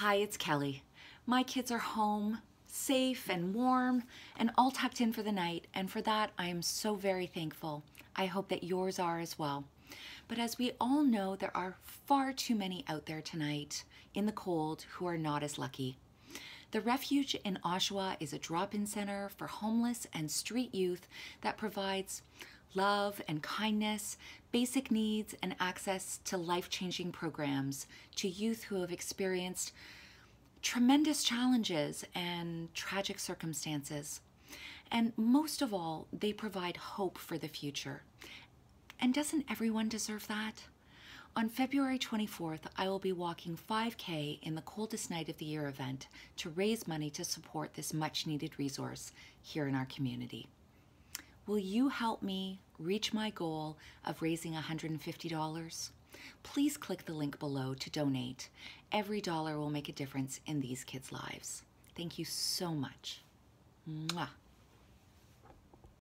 Hi, it's Kelly. My kids are home, safe and warm, and all tucked in for the night, and for that I am so very thankful. I hope that yours are as well. But as we all know, there are far too many out there tonight in the cold who are not as lucky. The Refuge in Oshawa is a drop in center for homeless and street youth that provides love and kindness, basic needs, and access to life changing programs to youth who have experienced tremendous challenges and tragic circumstances. And most of all, they provide hope for the future. And doesn't everyone deserve that? On February 24th, I will be walking 5K in the coldest night of the year event to raise money to support this much needed resource here in our community. Will you help me reach my goal of raising $150? Please click the link below to donate. Every dollar will make a difference in these kids' lives. Thank you so much. Mwah.